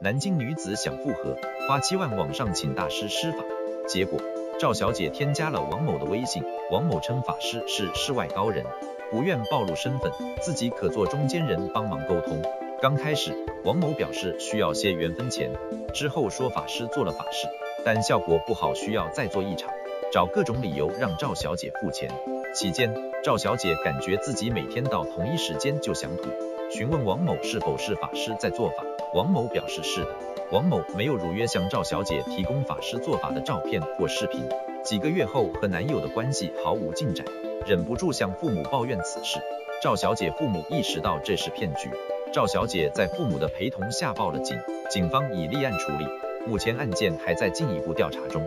南京女子想复合，花七万网上请大师施法，结果赵小姐添加了王某的微信，王某称法师是世外高人，不愿暴露身份，自己可做中间人帮忙沟通。刚开始，王某表示需要些缘分钱，之后说法师做了法事，但效果不好，需要再做一场，找各种理由让赵小姐付钱。期间，赵小姐感觉自己每天到同一时间就想吐。询问王某是否是法师在做法，王某表示是的。王某没有如约向赵小姐提供法师做法的照片或视频。几个月后和男友的关系毫无进展，忍不住向父母抱怨此事。赵小姐父母意识到这是骗局，赵小姐在父母的陪同下报了警，警方已立案处理，目前案件还在进一步调查中。